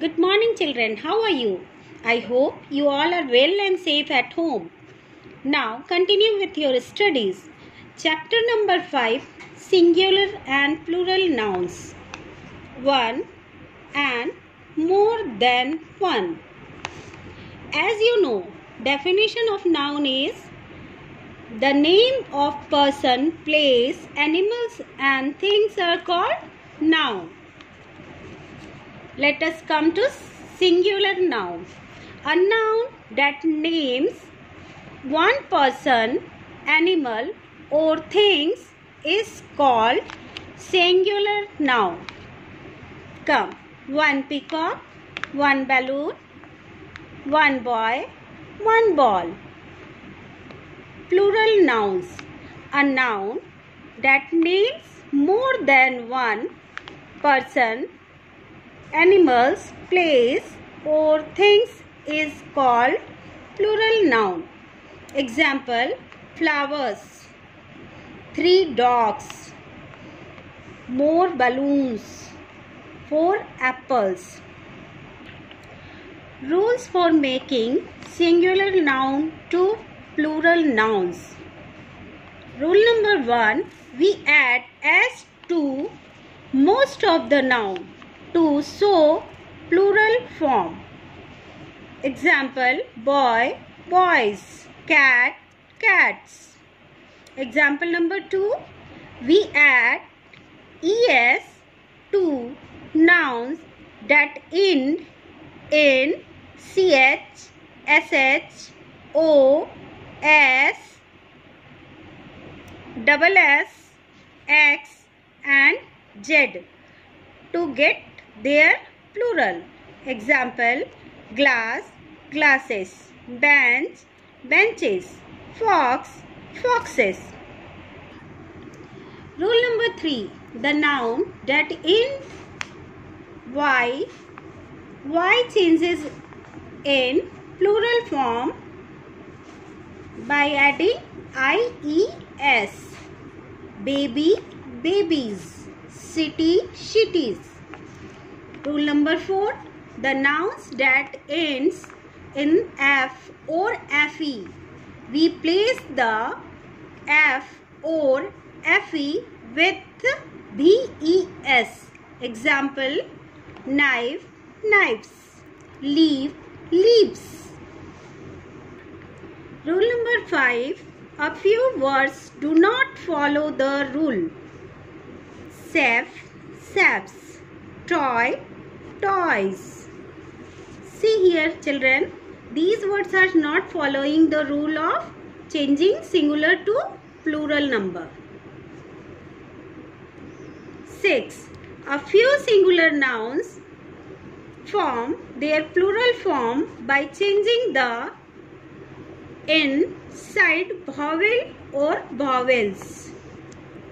Good morning, children. How are you? I hope you all are well and safe at home. Now, continue with your studies. Chapter number 5 Singular and Plural Nouns. 1 and more than one. As you know, definition of noun is the name of person, place, animals and things are called noun. Let us come to singular noun. A noun that names one person, animal or things is called singular noun. Come, one peacock, one balloon, one boy, one ball. Plural nouns. A noun that names more than one person, animals, place or things is called plural noun. Example flowers, three dogs, more balloons, four apples. Rules for making singular noun to plural nouns. Rule number one we add s to most of the noun to so plural form. Example boy, boys, cat, cats. Example number two we add es to nouns that end in ch, sh, o, s, double s, x and z to get their plural. Example glass, glasses, bench, benches, fox, foxes. Rule number 3. The noun that ends y, y changes in plural form by adding ies. Baby, babies. City, cities. Rule number 4. The nouns that ends in f or fe. We place the f or fe with ves. Example knife, knives. Leaf, leaves. Rule number 5. A few words do not follow the rule. Chef, chefs. Toy, toys. See here children. These words are not following the rule of changing singular to plural number. 6. A few singular nouns form their plural form by changing the inside vowel or vowels.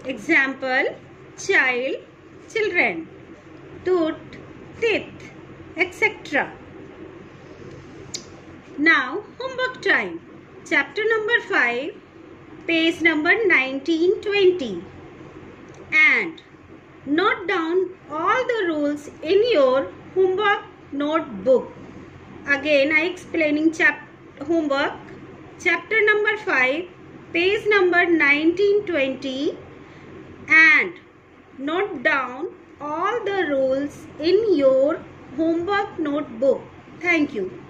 Example child, children, tooth, teeth, etc. Now homework time. Chapter number 5, page number 1920. And note down all the rules in your homework notebook. Again I explaining chap homework chapter number 5 page number 1920 and note down all the rules in your homework notebook. Thank you.